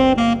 Música